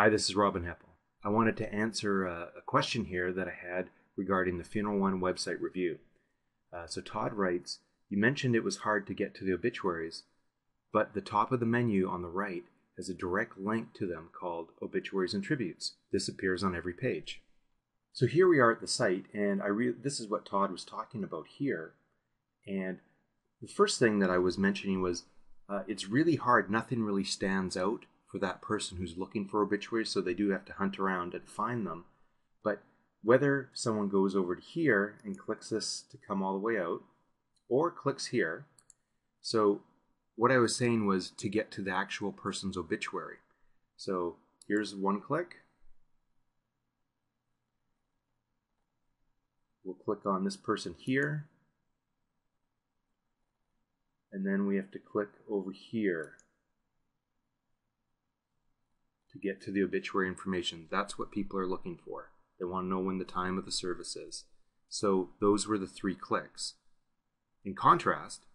Hi, this is Robin Heppell. I wanted to answer a, a question here that I had regarding the FuneralOne website review. Uh, so Todd writes, You mentioned it was hard to get to the obituaries, but the top of the menu on the right has a direct link to them called Obituaries and Tributes. This appears on every page. So here we are at the site, and I re- this is what Todd was talking about here. And the first thing that I was mentioning was uh, it's really hard, nothing really stands out for that person who's looking for obituaries, so they do have to hunt around and find them. But whether someone goes over to here and clicks this to come all the way out, or clicks here, so what I was saying was to get to the actual person's obituary. So here's one click. We'll click on this person here. And then we have to click over here get to the obituary information. That's what people are looking for. They want to know when the time of the service is. So those were the three clicks. In contrast,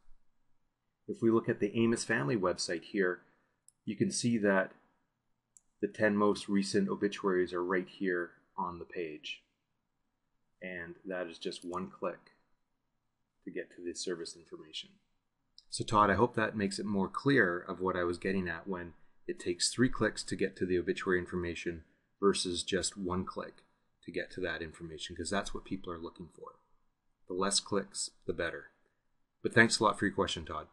if we look at the Amos family website here, you can see that the 10 most recent obituaries are right here on the page. And that is just one click to get to the service information. So Todd, I hope that makes it more clear of what I was getting at when it takes three clicks to get to the obituary information versus just one click to get to that information because that's what people are looking for. The less clicks, the better. But thanks a lot for your question, Todd.